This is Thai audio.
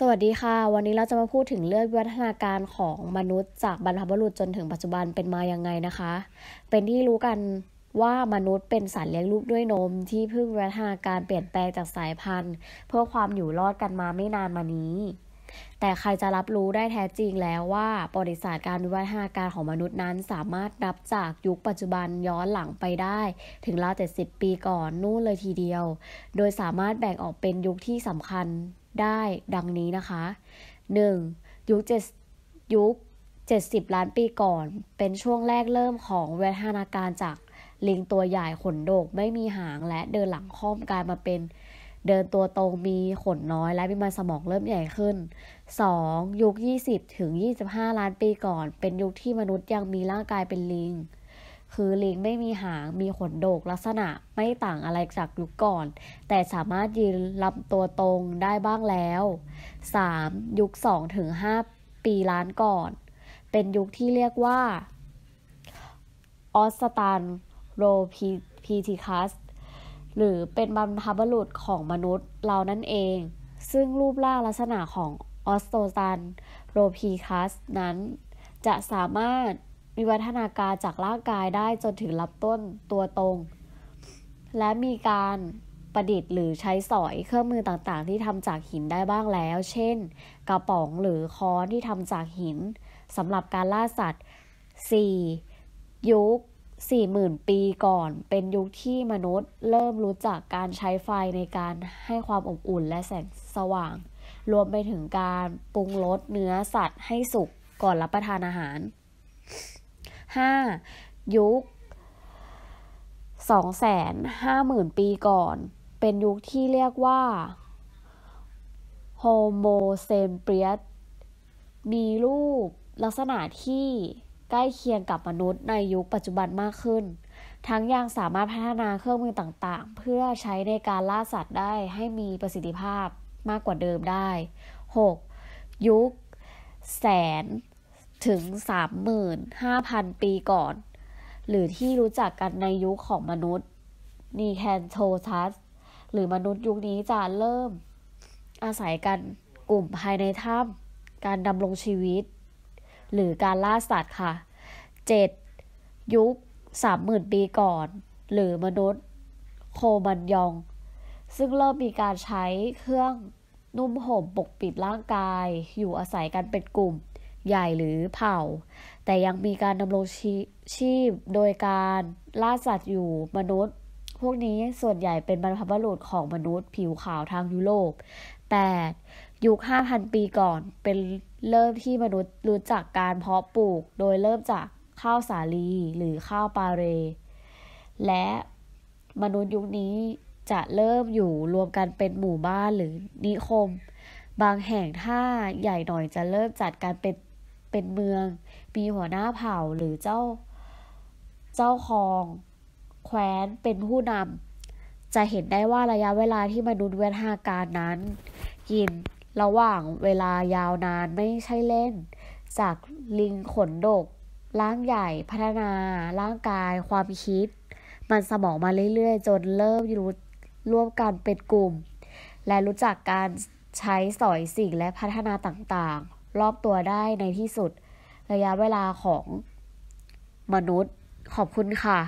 สวัสดีค่ะ วันนี้เราจะมาพูดถึงเรื่องวิวัฒนาการของมนุษย์ จากบรรพบุรุษจนถึงปัจจุบันเป็นมาย่างไงนะคะ เป็นที่รู้กันว่ามนุษย์เป็นสัตว์เลี้ยงลูกด้วยนม ที่เพิ่งวิวัฒนาการเปลี่ยนแปลงจากสายพันธุ์ เพื่อความอยู่รอดกันมาไม่นานมานี้ แต่ใครจะรับรู้ได้แท้จริงแล้วว่าประวัติศาสตร์การวิวัฒนาการของมนุษย์นั้นสามารถนับจากยุคปัจจุบันย้อนหลังไปได้ถึงราวเจ็ดสิบปีก่อนนู่นเลยทีเดียว โดยสามารถแบ่งออกเป็นยุคที่สำคัญ ได้ดังนี้นะคะ 1. ยุคเจ็ดยุค 70 ล้านปีก่อน เป็นช่วงแรกเริ่มของวิวัฒนาการจากลิงตัวใหญ่ขนโดกไม่มีหางและเดินหลังค่อมกลายมาเป็นเดินตัวตรงมีขนน้อยและมีมันสมองเริ่มใหญ่ขึ้น 2. ยุค 20 ถึง 25 ล้านปีก่อน เป็นยุคที่มนุษย์ยังมีร่างกายเป็นลิง คือลิงไม่มีหางมีขนดกลักษณะไม่ต่างอะไรจากยุคก่อน แต่สามารถยืนลำตัวตรงได้บ้างแล้ว 3. ยุค2ถึง5ปีล้านก่อน เป็นยุคที่เรียกว่าออสตราโลพิเทคัสหรือเป็นบรรพบุรุษของมนุษย์เรานั่นเอง ซึ่งรูปร่างลักษณะของออสตราโลพิเทคัสนั้น จะสามารถ วิวัฒนาการจากร่างกายได้จนถึงรับต้นตัวตรง และมีการประดิษฐ์หรือใช้สอยเครื่องมือต่างๆ ที่ทำจากหินได้บ้างแล้ว เช่น กระป๋องหรือค้อนที่ทำจากหินสำหรับการล่าสัตว์ 4. ยุค 40,000 ปีก่อน เป็นยุคที่มนุษย์เริ่มรู้จักการใช้ไฟในการให้ความอบอุ่นและแสงสว่าง รวมไปถึงการปรุงรสเนื้อสัตว์ให้สุกก่อนรับประทานอาหาร 5. ยุค 250,000 ปีก่อน เป็นยุคที่เรียกว่า Homo sapiens มีรูปลักษณะที่ใกล้เคียงกับมนุษย์ในยุคปัจจุบันมากขึ้น ทั้งยังสามารถพัฒนาเครื่องมือต่างๆ เพื่อใช้ในการล่าสัตว์ได้ให้มีประสิทธิภาพมากกว่าเดิมได้ 6. ยุค แสน ถึง 35,000 ปีก่อน หรือที่รู้จักกันในยุคของมนุษย์นีแคนโททัสหรือมนุษย์ยุคนี้จะเริ่ม อาศัยกันกลุ่มภายในถ้ำการดำรงชีวิต หรือการล่าสัตว์ค่ะ 7. ยุค 30,000 ปีก่อน หรือมนุษย์โคมันยอง ซึ่งเริ่มมีการใช้เครื่องนุ่มห่มปกปิดร่างกาย อยู่อาศัยกันเป็นกลุ่ม ใหญ่หรือเผ่า แต่ยังมีการดำรงชีพโดยการล่าสัตว์อยู่มนุษย์ พวกนี้ส่วนใหญ่เป็นบรรพบุรุษของมนุษย์ผิวขาวทางยุโรป 8. ยุค 5,000 ปีก่อนเป็นเริ่มที่มนุษย์รู้จักการเพาะปลูก โดยเริ่มจากข้าวสาลีหรือข้าวปาเร และมนุษย์ยุคนี้จะเริ่มอยู่รวมกันเป็นหมู่บ้านหรือนิคม บางแห่งถ้าใหญ่หน่อยจะเริ่มจัดการเป็น เป็นเมือง มีหัวหน้าเผ่าหรือเจ้า เจ้าคอง แคว้นเป็นผู้นำจะเห็นได้ว่าระยะเวลาที่มนุษย์เวทาการนั้น กินระหว่างเวลายาวนานไม่ใช่เล่น จากลิงขนดกร่างใหญ่พัฒนาร่างกายความคิด มันสมองมาเรื่อยๆ จนเริ่มรู้ร่วมกันเป็นกลุ่ม และรู้จักการใช้สอยสิ่งและพัฒนาต่างๆ รอบตัวได้ในที่สุด ระยะเวลาของมนุษย์ ขอบคุณค่ะ